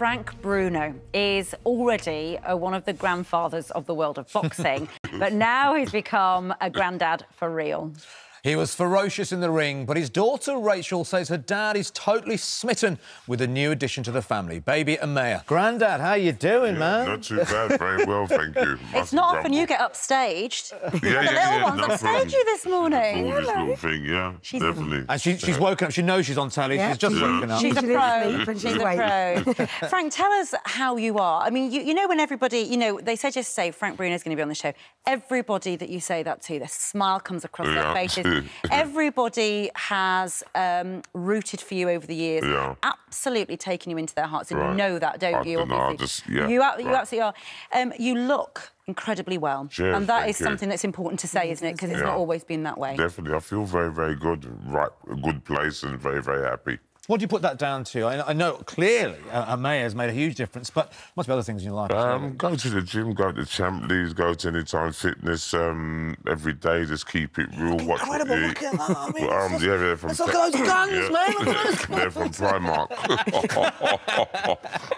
Frank Bruno is already uh, one of the grandfathers of the world of boxing, but now he's become a granddad for real. He was ferocious in the ring, but his daughter Rachel says her dad is totally smitten with a new addition to the family, baby Amaya. Grandad, how you doing, man? Not too bad, very well, thank you. It's not often you get upstaged. Yeah, yeah, the little yeah, one's no upstaged problem. you this morning. Gorgeous Hello. little thing, yeah, She's- definitely. And she, she's woken up. She knows she's on telly. Yeah. She's just Yeah. woken up. She's a pro. She's she's a pro. Frank, tell us how you are. I mean, you, you know, when everybody, you know, they said yesterday Frank Bruno's going to be on the show. Everybody that you say that to, their smile comes across their faces. Everybody has um, rooted for you over the years, Yeah. absolutely taken you into their hearts, and you know that, don't I you? don't obviously? just- yeah, you, you right. absolutely are. Um, you look incredibly well, Cheers, and that is you. something that's important to say, isn't it? Because it's Yeah. not always been that way. Definitely, I feel very, very good, right, a good place and very, very happy. What do you put that down to? I, I know clearly Amaya has made a huge difference, but must be other things in your life. Um, go to the gym, go to Champ Leagues, go to Anytime Fitness um, every day. Just keep it real. Watch what incredible, you look at that, I mean, um, yeah, they're from look at those guns, man, look at those they're from Primark.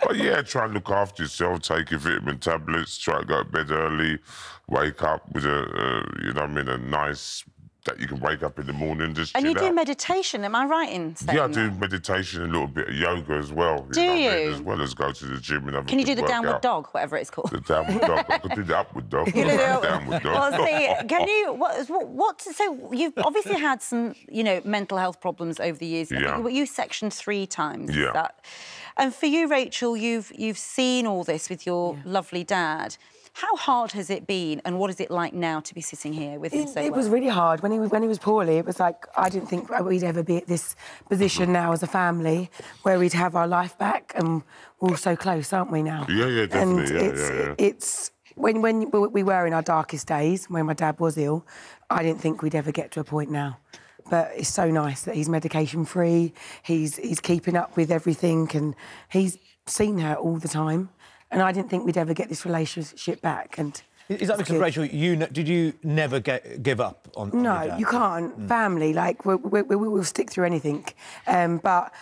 but yeah, try and look after yourself. Take your vitamin tablets. Try to go to bed early. Wake up with a, uh, you know, what I mean, a nice that you can wake up in the morning. Just And you do out. meditation, am I right in saying Yeah, I do that? meditation and a little bit of yoga as well. Do know what I mean? you? As well as go to the gym and have a Can you do good the downward workout. dog, whatever it's called? The downward dog. I could do the upward dog. You know, downward dog. Well, see, can you what, what, what? So you've obviously had some, you know, mental health problems over the years. Yeah. you were you sectioned three times. Yeah. That, and for you, Rachel, you've you've seen all this with your lovely dad. How hard has it been, and what is it like now to be sitting here with him It, so it well? was really hard when he was when he was poorly. It was like I didn't think we'd ever be at this position now as a family, where we'd have our life back, and we're all so close, aren't we now? Yeah, yeah, And definitely, yeah, it's yeah, yeah. it's when when we we were in our darkest days when my dad was ill, I didn't think we'd ever get to a point now. But it's so nice that he's medication free. He's he's keeping up with everything, and he's seen her all the time. And I didn't think we'd ever get this relationship back. And Is that because good. Rachel, you ne- did you never get give up on? on your No, dad? you can't. Family, like we, we, we will stick through anything. Um, but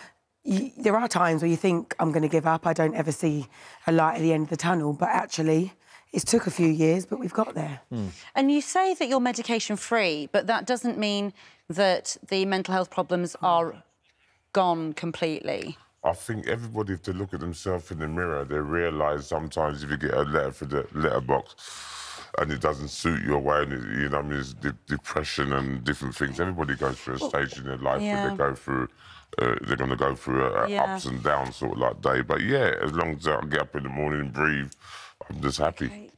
y there are times where you think I'm going to give up. I don't ever see a light at the end of the tunnel. But actually, it's took a few years, but we've got there. And you say that you're medication free, but that doesn't mean that the mental health problems are gone completely. I think everybody, if they look at themselves in the mirror, they realise sometimes if you get a letter for the letterbox and it doesn't suit your way, and it, you know, I mean, it's de- depression and different things. Everybody goes through a stage in their life yeah. where they go through. Uh, they're going to go through a, a Yeah. ups and downs sort of like day, but yeah, as long as I get up in the morning and breathe, I'm just happy.